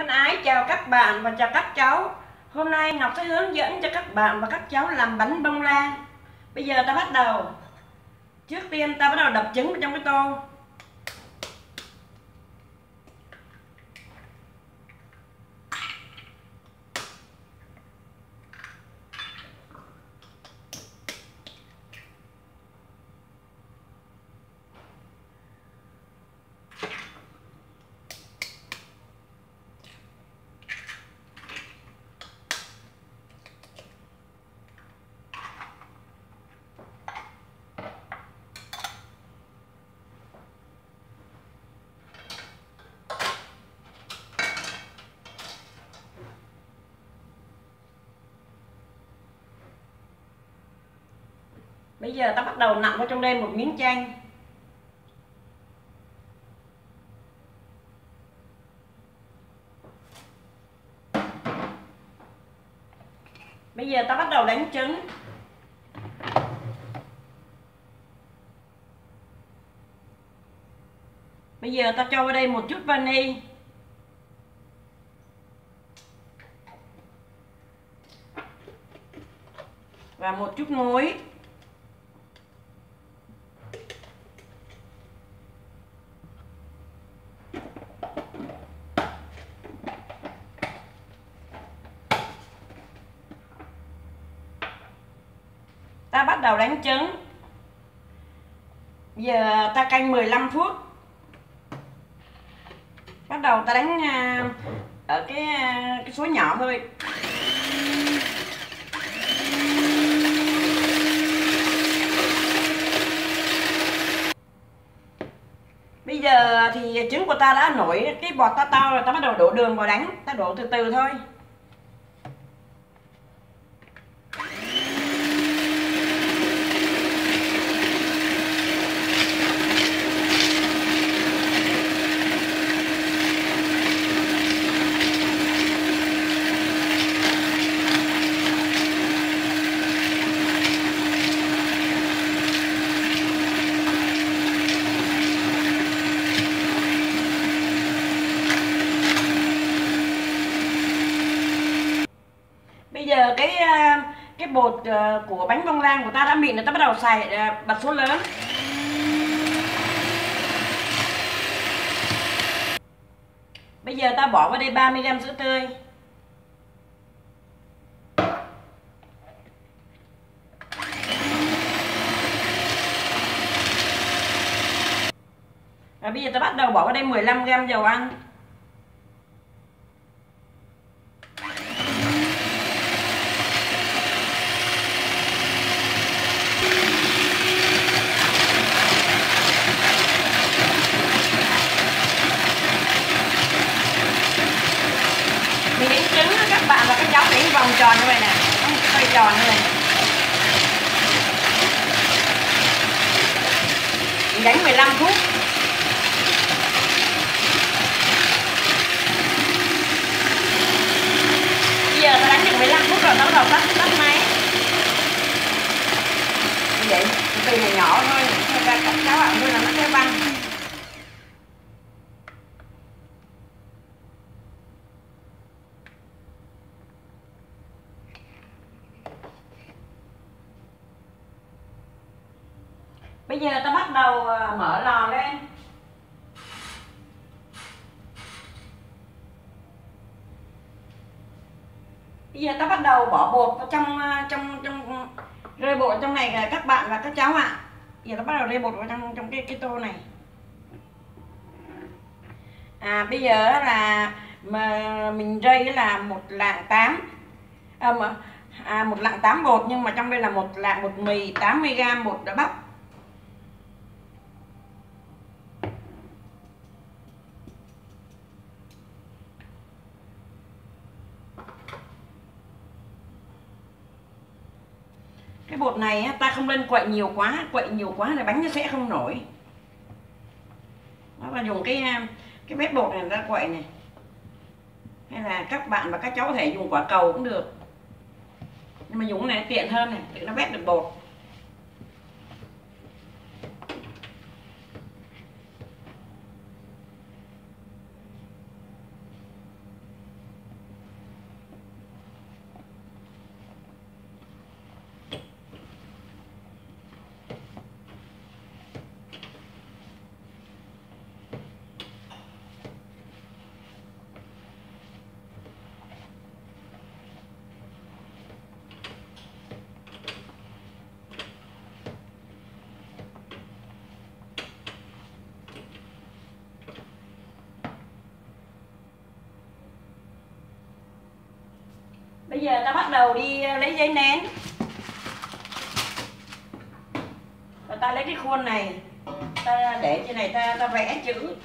Thân ái chào các bạn và chào các cháu. Hôm nay Ngọc sẽ hướng dẫn cho các bạn và các cháu làm bánh bông lan Bây giờ ta bắt đầu. Trước tiên ta bắt đầu đập trứng vào trong cái tô. Bây giờ ta bắt đầu nặn vào trong đây một miếng chanh. Bây giờ ta bắt đầu đánh trứng. Bây giờ ta cho vào đây một chút vani. Và một chút muối ta bắt đầu đánh trứng. Giờ ta canh 15 phút. Bắt đầu ta đánh à, ở cái à, cái số nhỏ thôi. Bây giờ thì trứng của ta đã nổi cái bọt ta to rồi, ta bắt đầu đổ đường vào đánh. Ta đổ từ từ thôi bây giờ cái à, cái bột ờ, của bánh bông lan của ta đã mịn rồi, ta bắt đầu xài ờ, bật số lớn. Bây giờ ta bỏ vào đây 30 g sữa tươi. Và bây giờ ta bắt đầu bỏ vào đây 15 g dầu ăn mình đánh trứng á, các bạn và các cháu đánh vòng tròn như vậy nè có một cái cây tròn như này mình đánh 15 phút bây giờ ta đánh được 15 phút rồi ta bắt đầu tắt tắt máy như vậy từ này nhỏ thôi. Các cháu ạ như là nó sẽ văng. Bây giờ ta bắt đầu ờ, mở lò lên. Bây giờ ta bắt đầu bỏ bột vào trong ờ, trong trong rơi bột trong này là các bạn và các cháu ạ. À. Giờ nó bắt đầu rơi bột vào trong trong cái cái tô này. À bây giờ là mà mình rây là một lạng tám à, mà, à, một lạng tám bột nhưng mà trong đây là một lạng bột mì 80 g bột đã bắp cái bột này á, ta không nên quậy nhiều quá quậy nhiều quá là bánh nó sẽ không nổi. Đó là dùng cái à, cái bếp bột này ra quậy này. Hay là các bạn và các cháu có thể dùng quả cầu cũng được. Nhưng mà dùng cái này tiện hơn này để nó bét được bột. Bây giờ ta bắt đầu đi ờ, lấy giấy nén. Và ta lấy cái khuôn này, ta để trên này, ta ta vẽ chữ.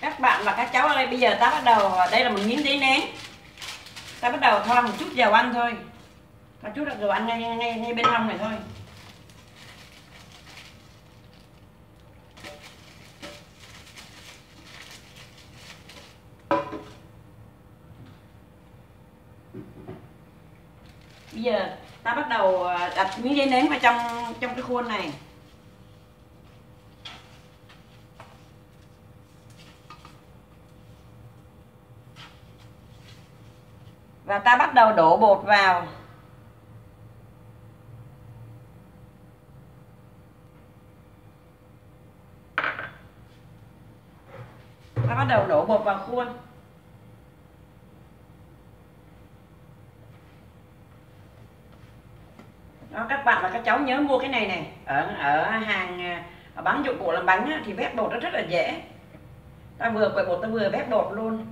Các bạn và các cháu ơi bây giờ ta bắt đầu, đây là một miếng giấy nén. Ta bắt đầu thoa một chút dầu ăn thôi. Thoa chút dầu ăn ngay ngay ngay bên hông này thôi. Bây giờ ta bắt đầu à, đặt miếng giấy nén vào trong trong cái khuôn này. Và ta bắt đầu đổ bột vào. Ta bắt đầu đổ bột vào khuôn. Đó các bạn và các cháu nhớ mua cái này này. Ở ở hàng à, ở bán dụng cụ làm bánh á, thì vét bột nó rất là dễ. Ta vừa quậy bột ta vừa vét bột luôn.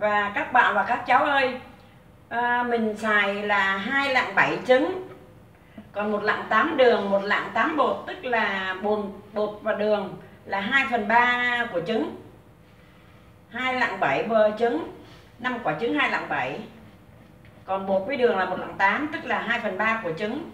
Và các bạn và các cháu ơi à, mình xài là hai lạng 7 trứng còn một lạng 8 đường một lạng 8 bột tức là bột bột và đường là 2 phần 3 của trứng. Hai lạng 7 bơ trứng 5 quả trứng 2 lạng 7 còn bột với đường là một lạng 8 tức là 2 phần 3 của trứng.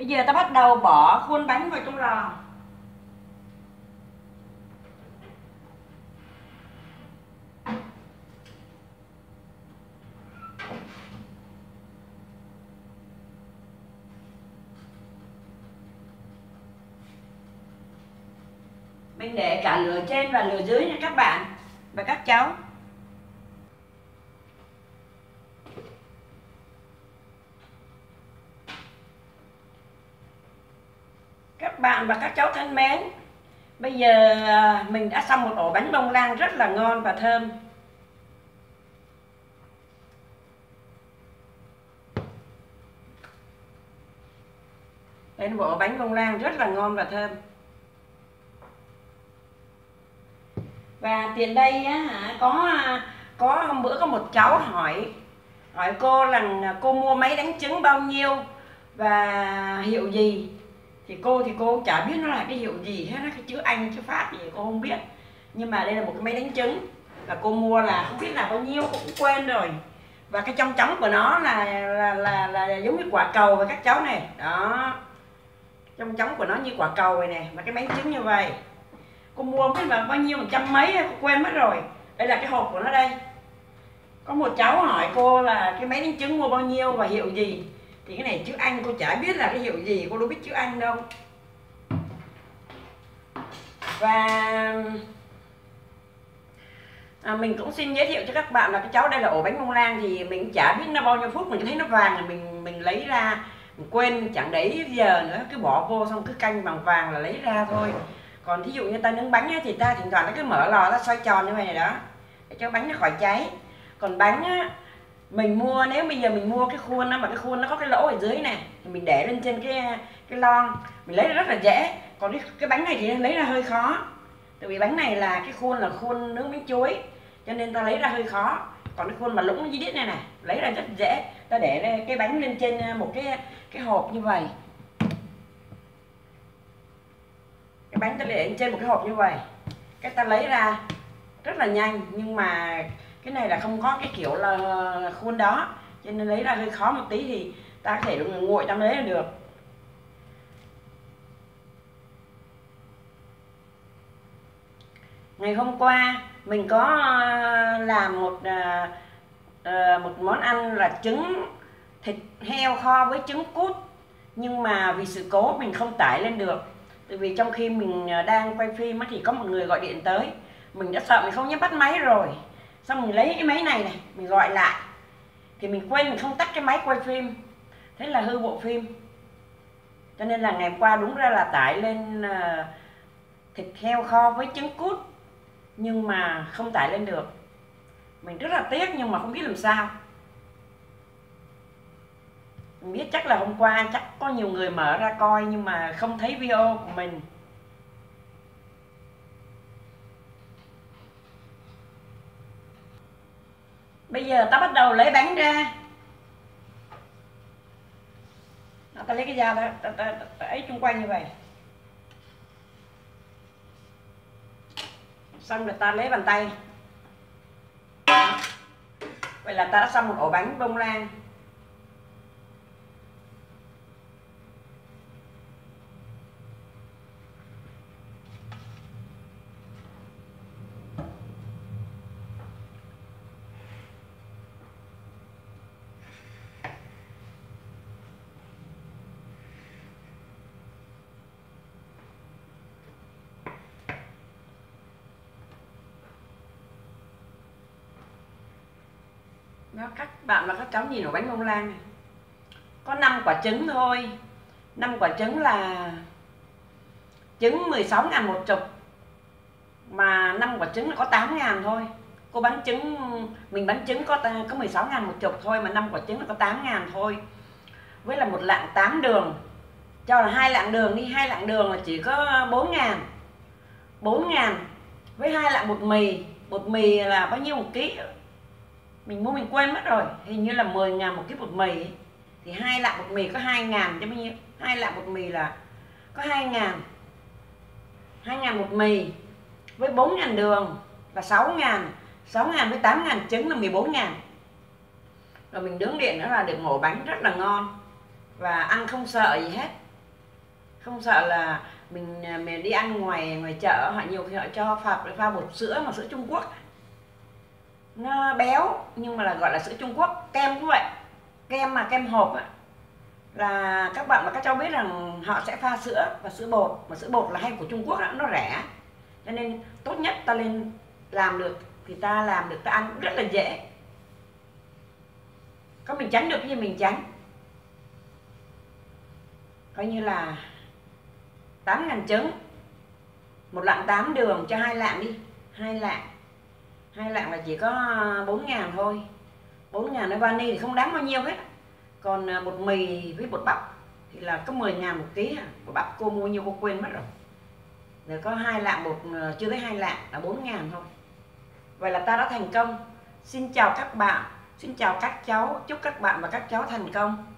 Bây giờ ta bắt đầu bỏ khuôn bánh vào trong lò. Mình để cả lửa trên và lửa dưới nha các bạn và các cháu bạn và các cháu thân mến Bây giờ à, mình đã xong một ổ bánh bông lan rất là ngon và thơm. Đây là một ổ bánh bông lan rất là ngon và thơm. Và tiền đây á, có có hôm bữa có một cháu hỏi hỏi cô rằng cô mua máy đánh trứng bao nhiêu và hiệu gì thì cô thì cô chả biết nó là cái hiệu gì hết cái chữ anh chữ pháp gì cô không biết. Nhưng mà đây là một cái máy đánh trứng và cô mua là không biết là bao nhiêu cũng quên rồi. Và cái trong trống của nó là là, là là là giống như quả cầu với các cháu này. Đó. Trong trống của nó như quả cầu này nè mà cái bánh trứng như vậy. Cô mua không biết là bao nhiêu một trăm mấy cô quên mất rồi. Đây là cái hộp của nó đây. Có một cháu hỏi cô là cái máy đánh trứng mua bao nhiêu và hiệu gì thì cái này chữ Anh cô chả biết là cái hiệu gì cô đâu biết chữ Anh đâu. Và à, mình cũng xin giới thiệu cho các bạn là cái cháu đây là ổ bánh bông lan thì mình chả biết nó bao nhiêu phút mình thấy nó vàng là mình mình lấy ra mình quên chẳng để giờ nữa cứ bỏ vô xong cứ canh bằng vàng là lấy ra thôi. Còn thí dụ như ta nướng bánh á, thì ta thỉnh thoảng nó cứ mở lò ta xoay tròn như vậy này đó để cho bánh nó khỏi cháy. Còn bánh á, mình mua nếu bây giờ mình mua cái khuôn đó mà cái khuôn nó có cái lỗ ở dưới này thì mình để lên trên cái cái lon. Mình lấy rất là dễ. Còn cái, cái bánh này thì lấy ra hơi khó. Tại vì bánh này là cái khuôn là khuôn nướng bánh chuối cho nên ta lấy ra hơi khó. Còn cái khuôn mà lũng dưới đít này này lấy ra rất dễ. Ta để cái bánh lên trên à, một cái cái hộp như vậy. Cái bánh ta để lên trên một cái hộp như vậy. Cái ta lấy ra rất là nhanh nhưng mà cái này là không có cái kiểu là khuôn đó. Cho nên lấy ra hơi khó một tí thì ta có thể nguội trong đấy là được. Ngày hôm qua, mình có ờ, làm một ờ, ờ, một món ăn là trứng thịt heo kho với trứng cút. Nhưng mà vì sự cố mình không tải lên được. Tại vì trong khi mình đang quay phim thì có một người gọi điện tới. Mình đã sợ mình không nhớ bắt máy rồi xong mình lấy cái máy này này, mình gọi lại. Thì mình quên, mình không tắt cái máy quay phim. Thế là hư bộ phim. Cho nên là ngày qua đúng ra là tải lên ờ, thịt heo kho với trứng cút. Nhưng mà không tải lên được. Mình rất là tiếc nhưng mà không biết làm sao. Mình biết chắc là hôm qua chắc có nhiều người mở ra coi nhưng mà không thấy video của mình. Bây giờ ta bắt đầu lấy bánh ra. Ta lấy cái dao ta, ta, ta, ta ấy chung quanh như vậy. Xong rồi ta lấy bàn tay. Vậy là ta đã xong một ổ bánh bông lan. Nó các bạn và các cháu nhìn ở bánh bông lan này. Có 5 quả trứng thôi. 5 quả trứng là trứng 16 ngàn một chục. Mà 5 quả trứng là có 8 ngàn thôi. Cô bán trứng, mình bán trứng có có 16 ngàn một chục thôi, mà 5 quả trứng là có 8 ngàn thôi. Với là một lạng 8 đường. Cho là hai lạng đường đi, hai lạng đường là chỉ có 4 ngàn. 4 ngàn, với hai lạng bột mì. Bột mì là bao nhiêu? Một ký mình mua, mình quên mất rồi. Hình như là 10 ngàn một cái bột mì ấy. thì hai lạng bột mì có 2 ngàn cho bao nhiêu? Hai lạng bột mì là có 2 ngàn. 2 ngàn bột mì với 4 ngàn đường là 6 ngàn. 6 ngàn với 8 ngàn trứng là 14 ngàn. Rồi mình đứng điện nữa là được mổ bánh rất là ngon. Và ăn không sợ gì hết. Không sợ là mình à, mình đi ăn ngoài ngoài chợ họ nhiều khi họ cho pha pha bột sữa, mà sữa Trung Quốc nó béo nhưng mà là gọi là sữa Trung Quốc. Kem cũng vậy. Kem mà kem hộp ạ. Là các bạn và các cháu biết rằng họ sẽ pha sữa và sữa bột. Mà sữa bột là hay của Trung Quốc đó, nó rẻ. Cho nên tốt nhất ta lên làm được thì ta làm được ta ăn rất là dễ. Có mình tránh được cái gì mình tránh. Coi như là 8 ngàn trứng. Một lạng 8 đường cho hai lạng đi. Hai lạng hai lạng là chỉ có ờ, 4 ngàn thôi. 4 ngàn ở vani thì không đáng bao nhiêu hết. Còn ờ, bột mì với bột bắp thì là có 10 ngàn một ký à. bột bắp cô mua nhiêu cô quên mất rồi. Rồi có hai lạng bột ờ, chưa tới hai lạng là 4 ngàn thôi. Vậy là ta đã thành công. Xin chào các bạn, xin chào các cháu, chúc các bạn và các cháu thành công.